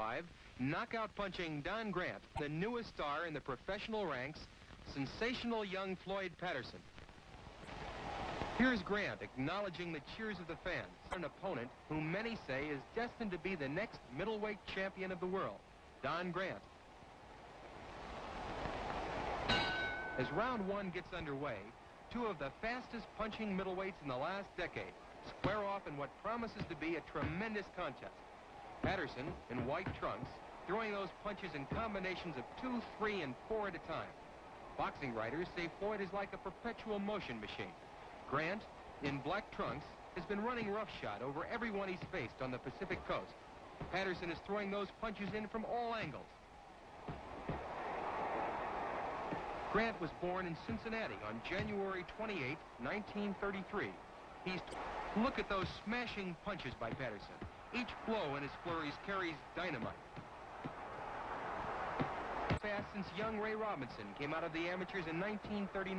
Five, knockout punching Don Grant, the newest star in the professional ranks, sensational young Floyd Patterson. Here's Grant acknowledging the cheers of the fans, an opponent whom many say is destined to be the next middleweight champion of the world, Don Grant. As round one gets underway, two of the fastest punching middleweights in the last decade square off in what promises to be a tremendous contest. Patterson, in white trunks, throwing those punches in combinations of two, three, and four at a time. Boxing writers say Floyd is like a perpetual motion machine. Grant, in black trunks, has been running roughshod over everyone he's faced on the Pacific coast. Patterson is throwing those punches in from all angles. Grant was born in Cincinnati on January 28, 1933. He's look at those smashing punches by Patterson. Each blow in his flurries carries dynamite. Fast since young Ray Robinson came out of the amateurs in 1939.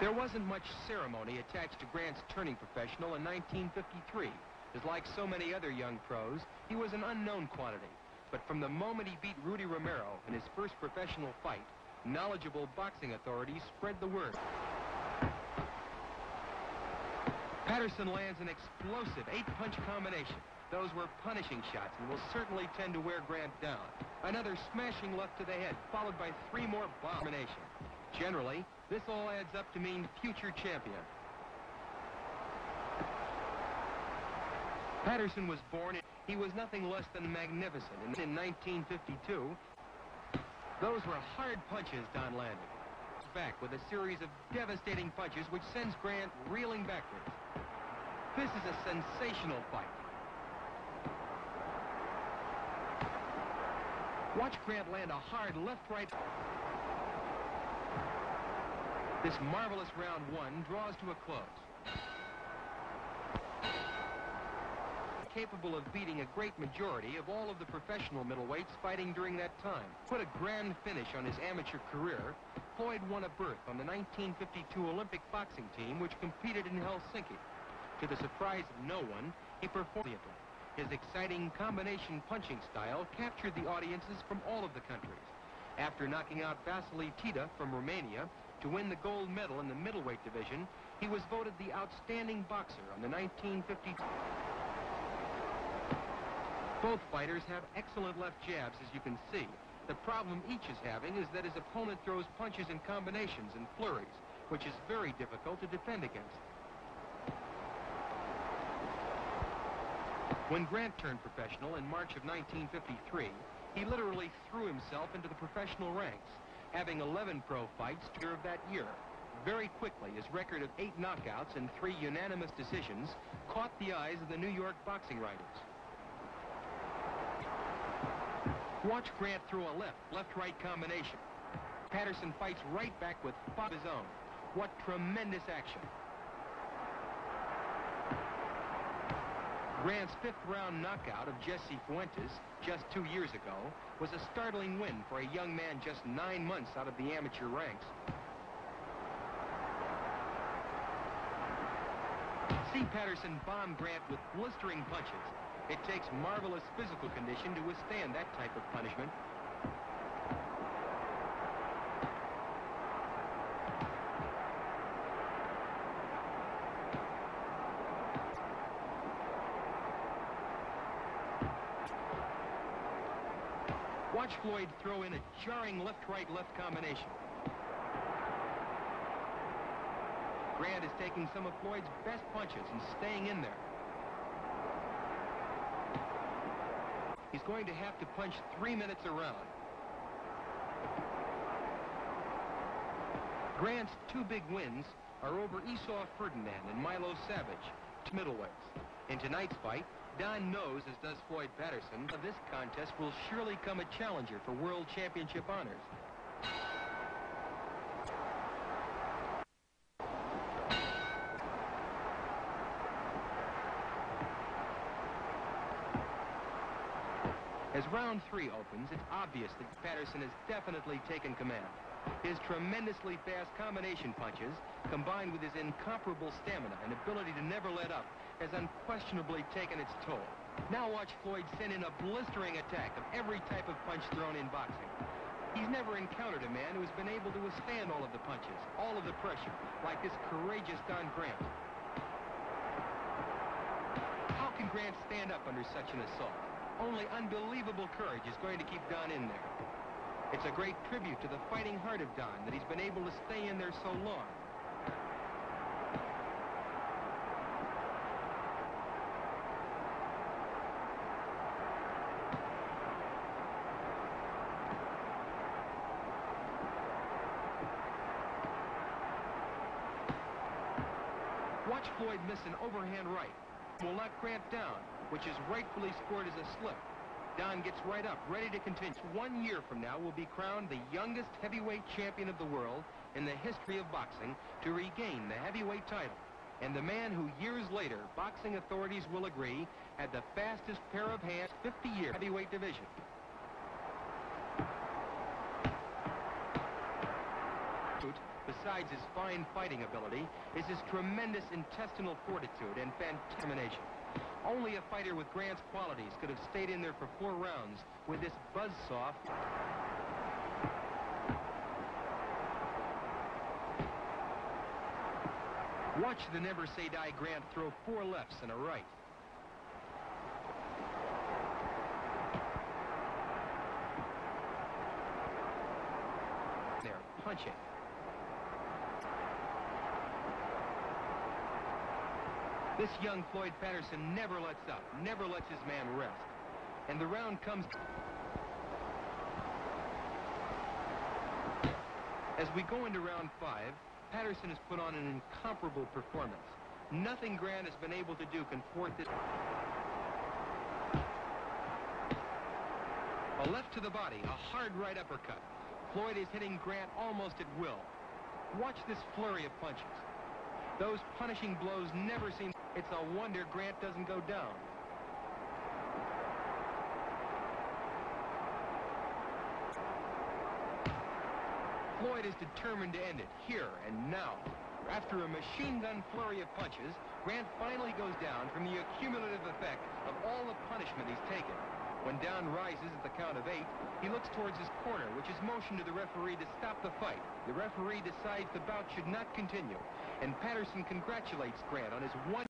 There wasn't much ceremony attached to Grant's turning professional in 1953. As like so many other young pros, he was an unknown quantity. But from the moment he beat Rudy Romero in his first professional fight, knowledgeable boxing authorities spread the word. Patterson lands an explosive eight-punch combination. Those were punishing shots and will certainly tend to wear Grant down. Another smashing left to the head, followed by three more combinations. Generally, this all adds up to mean future champion. Patterson was born he was nothing less than magnificent. In 1952, those were hard punches Don landed. Back with a series of devastating punches which sends Grant reeling backwards. This is a sensational fight. Watch Grant land a hard left-right. This marvelous round one draws to a close. Capable of beating a great majority of all of the professional middleweights fighting during that time. Put a grand finish on his amateur career, Floyd won a berth on the 1952 Olympic boxing team which competed in Helsinki. To the surprise of no one, he performed His exciting combination punching style captured the audiences from all of the countries. After knocking out Vasily Tita from Romania, to win the gold medal in the middleweight division, he was voted the outstanding boxer on the 1950. Both fighters have excellent left jabs, as you can see. The problem each is having is that his opponent throws punches in combinations and flurries, which is very difficult to defend against. When Grant turned professional in March of 1953, he literally threw himself into the professional ranks having 11 pro fights during that year. Very quickly, his record of eight knockouts and three unanimous decisions caught the eyes of the New York boxing writers. Watch Grant throw a left, left-right combination. Patterson fights right back with five of his own. What tremendous action. Grant's fifth-round knockout of Jesse Fuentes just two years ago was a startling win for a young man just nine months out of the amateur ranks. See Patterson bomb Grant with blistering punches. It takes marvelous physical condition to withstand that type of punishment. Watch Floyd throw in a jarring left-right-left combination. Grant is taking some of Floyd's best punches and staying in there. He's going to have to punch three minutes around. Grant's two big wins are over Esau Ferdinand and Milo Savage, middleweights. In tonight's fight, Don knows, as does Floyd Patterson, that this contest will surely come a challenger for world championship honors. As round three opens, it's obvious that Patterson has definitely taken command. His tremendously fast combination punches, combined with his incomparable stamina and ability to never let up, has unquestionably taken its toll. Now watch Floyd send in a blistering attack of every type of punch thrown in boxing. He's never encountered a man who has been able to withstand all of the punches, all of the pressure, like this courageous Don Grant. How can Grant stand up under such an assault? Only unbelievable courage is going to keep Don in there. It's a great tribute to the fighting heart of Don that he's been able to stay in there so long. Watch Floyd miss an overhand right. Will knock Grant down, which is rightfully scored as a slip. Don gets right up, ready to continue. One year from now will be crowned the youngest heavyweight champion of the world in the history of boxing to regain the heavyweight title. And the man who years later, boxing authorities will agree, had the fastest pair of hands 50-year heavyweight division. Besides his fine fighting ability, is his tremendous intestinal fortitude and determination. Only a fighter with Grant's qualities could have stayed in there for four rounds with this buzzsaw. Watch the Never Say Die Grant throw four lefts and a right. There, punching. This young Floyd Patterson never lets up, never lets his man rest. And the round comes... As we go into round five, Patterson has put on an incomparable performance. Nothing Grant has been able to do can thwart this. A left to the body, a hard right uppercut. Floyd is hitting Grant almost at will. Watch this flurry of punches. Those punishing blows never seem... It's a wonder Grant doesn't go down. Floyd is determined to end it, here and now. After a machine gun flurry of punches, Grant finally goes down from the accumulative effect of all the punishment he's taken. When Don rises at the count of eight, he looks towards his corner, which is motion to the referee to stop the fight. The referee decides the bout should not continue, and Patterson congratulates Grant on his one...